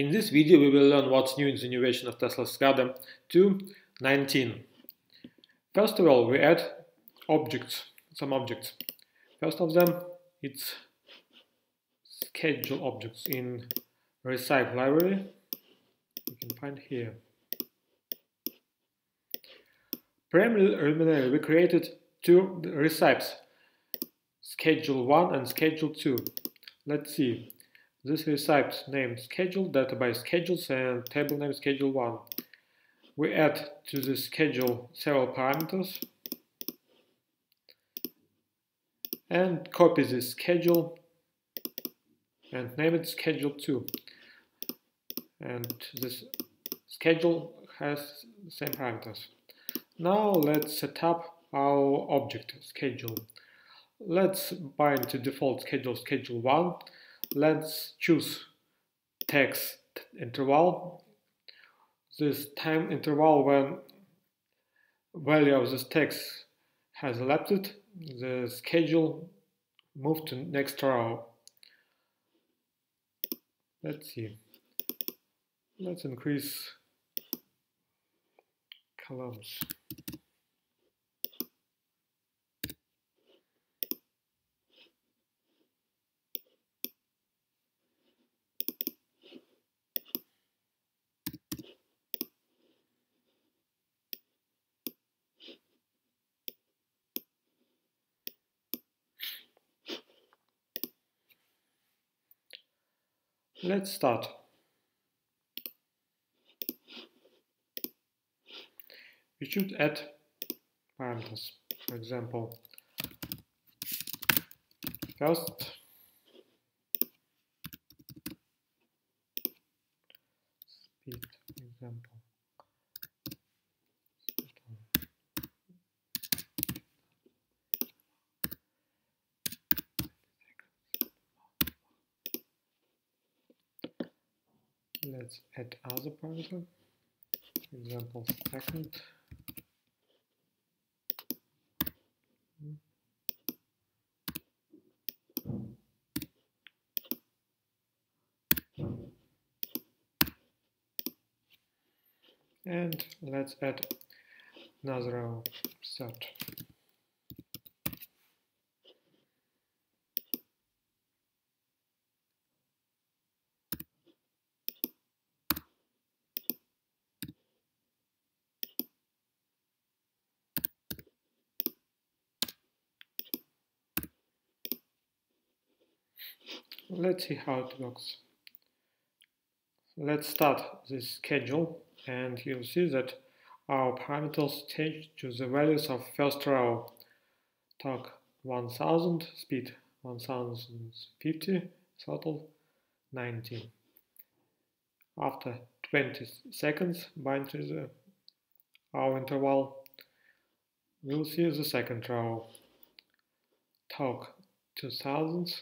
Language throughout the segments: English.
In this video we will learn what's new in the version of Tesla SCADA 2.19. First of all we add objects, some objects. First of them it's schedule objects in Recipe library. You can find here. Preliminarily we created two recipes, schedule 1 and schedule 2. Let's see. This recipe named schedule, database schedules and table name schedule 1. We add to the schedule several parameters and copy this schedule and name it schedule 2. And this schedule has the same parameters. Now let's set up our object schedule. Let's bind to default schedule schedule 1 let's choose text interval. This time interval when value of this text has elapsed, the schedule move to next row. Let's see. Let's increase columns. Let's start. We should add parameters. For example, first speed example. Let's add other parameter example second. And let's add another set Let's see how it works. Let's start this schedule and you'll see that our parameters change to the values of first row. Torque 1000, speed 1050, throttle 90. After 20 seconds bind to the our interval, we'll see the second row. Torque 2000,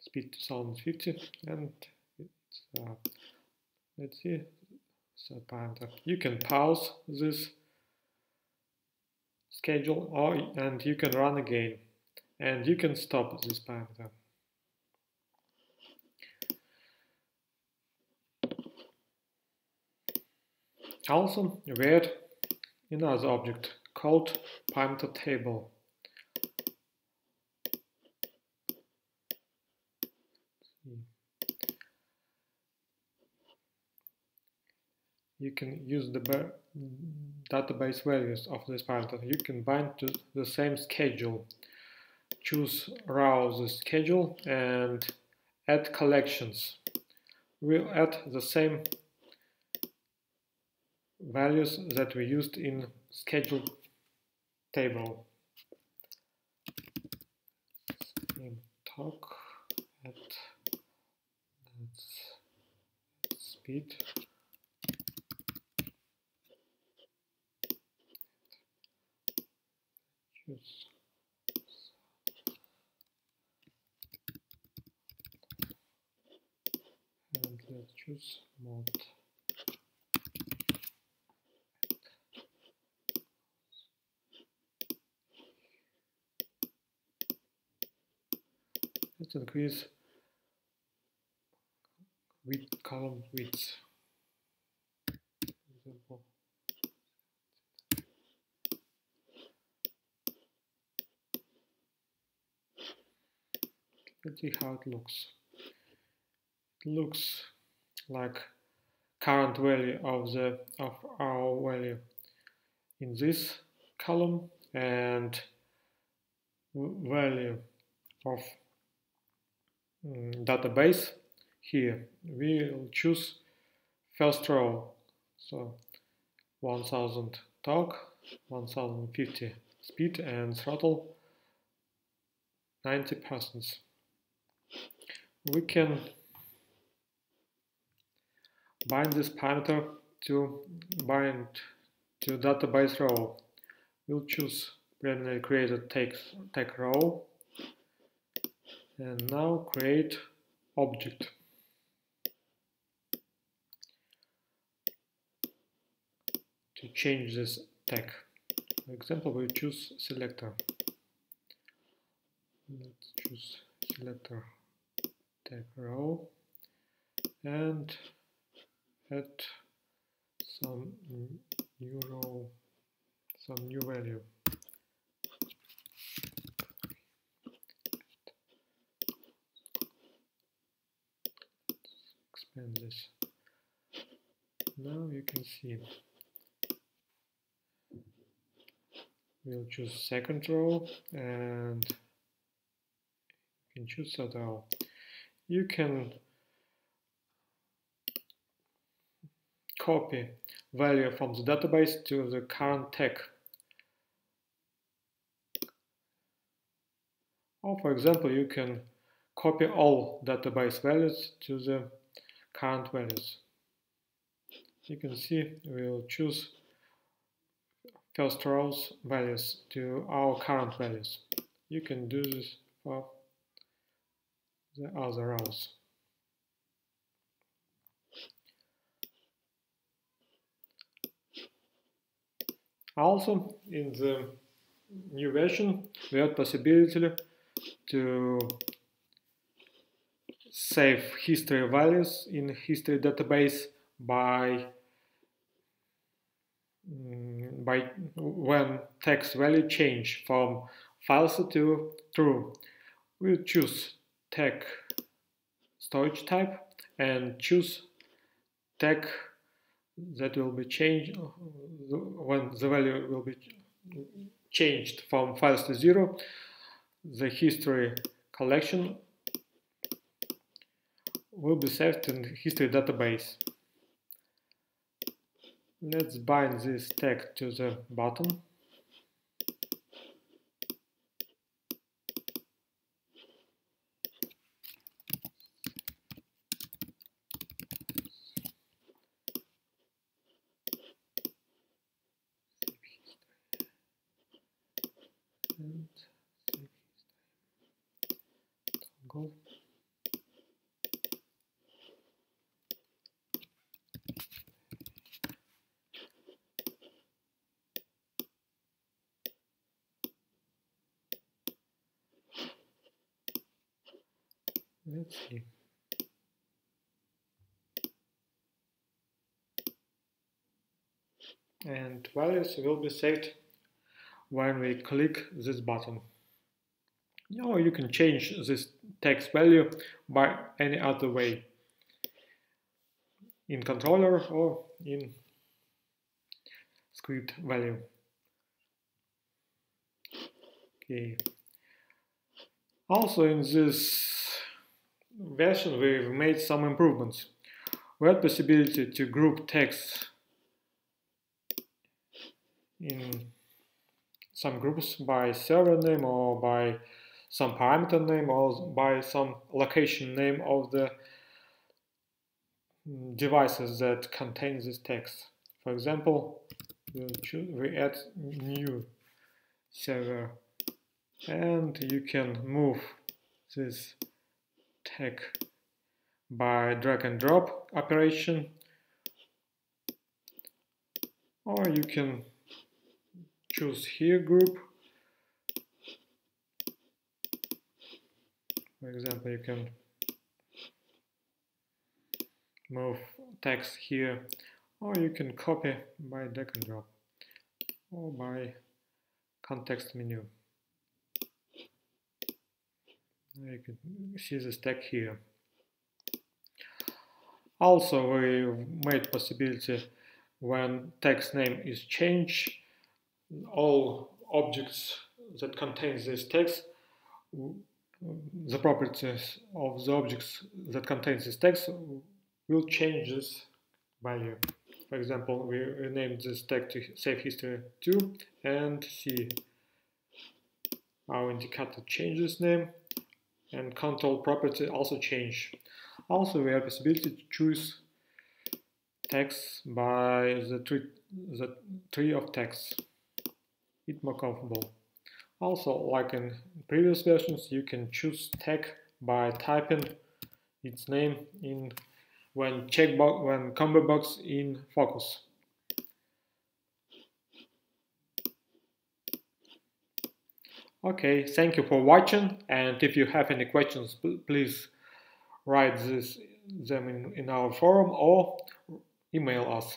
speed 2050 and it's, uh, let's see so parameter. You can pause this schedule or and you can run again and you can stop this parameter. Also we add another object called parameter table you can use the database values of this parameter. You can bind to the same schedule. Choose row the schedule and add collections. We'll add the same values that we used in schedule table. Torque at speed choose and let's choose mode let's increase width column width. Example. Let's see how it looks. It looks like current value of the of our value in this column and value of um, database. Here we'll choose first row. So 1000 torque 1050 speed and throttle 90 percent we can bind this parameter to bind to database row we'll choose preliminary created text tag row and now create object. To change this tag. For example we choose selector. Let's choose selector row and add some new row some new value. Expand this. Now you can see. We'll choose second row and you can choose third row you can copy value from the database to the current tag or for example you can copy all database values to the current values. You can see we'll choose first rows values to our current values. You can do this for the other rows. Also, in the new version, we have possibility to save history values in history database by mm, by when text value change from false to true. We choose tag storage type and choose tag that will be changed when the value will be changed from files to zero. The history collection will be saved in history database. Let's bind this tag to the button. And Let's see. And values will be saved when we click this button. Or you can change this text value by any other way in controller or in script value. Okay. Also in this version we've made some improvements. We had possibility to group text in some groups by server name or by some parameter name or by some location name of the devices that contain this text. For example, we add new server and you can move this tag by drag and drop operation or you can choose here group for example you can move text here or you can copy by drag and drop or by context menu. You can see the stack here. Also, we made possibility when text name is changed, all objects that contain this text, the properties of the objects that contain this text will change this value. For example, we renamed this tag to save history 2 and see our indicator changes name and control property also change. Also, we have possibility to choose text by the tree, the tree of text. It's more comfortable. Also, like in previous versions, you can choose tag by typing its name in when checkbox when combo box in focus. Okay, thank you for watching and if you have any questions please write this, them in, in our forum or email us.